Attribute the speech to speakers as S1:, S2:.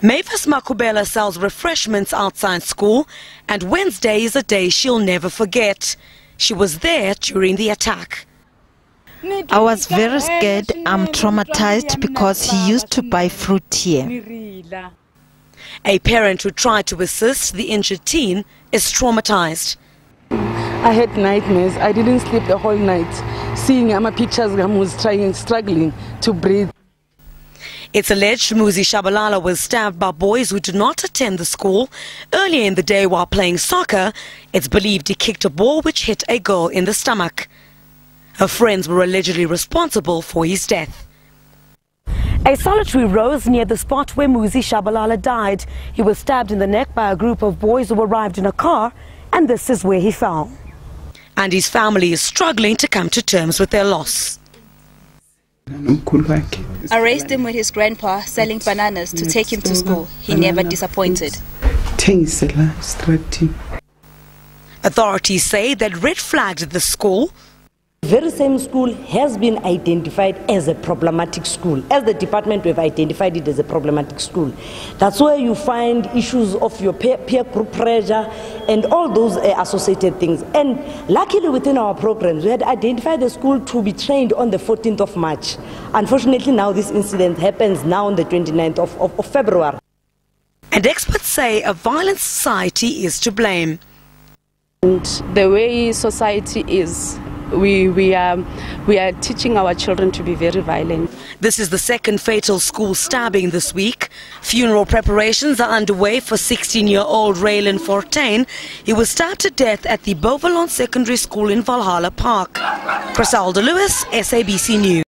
S1: Mavis Makubela sells refreshments outside school, and Wednesday is a day she'll never forget. She was there during the attack.
S2: I was very scared. I'm traumatized because he used to buy fruit here.
S1: A parent who tried to assist the injured teen is traumatized.
S3: I had nightmares. I didn't sleep the whole night. Seeing my pictures, I was trying, struggling to breathe.
S1: It's alleged Muzi Tshabalala was stabbed by boys who did not attend the school. Earlier in the day while playing soccer, it's believed he kicked a ball which hit a girl in the stomach. Her friends were allegedly responsible for his death. A solitary rose near the spot where Muzi Tshabalala died. He was stabbed in the neck by a group of boys who arrived in a car, and this is where he fell. And his family is struggling to come to terms with their loss.
S4: I raised him with his grandpa selling bananas to take him to school. He never disappointed.
S1: Authorities say that red flagged the school
S5: very same school has been identified as a problematic school. As the department, we've identified it as a problematic school. That's where you find issues of your peer, peer group pressure and all those uh, associated things. And luckily, within our programs, we had identified the school to be trained on the 14th of March. Unfortunately, now this incident happens now on the 29th of, of, of February.
S1: And experts say a violent society is to blame.
S6: And the way society is we, we, are, we are teaching our children to be very violent.
S1: This is the second fatal school stabbing this week. Funeral preparations are underway for 16-year-old Raylan Fortuin. He was stabbed to death at the Beauvallon Secondary School in Valhalla Park. Griselda Lewis, SABC News.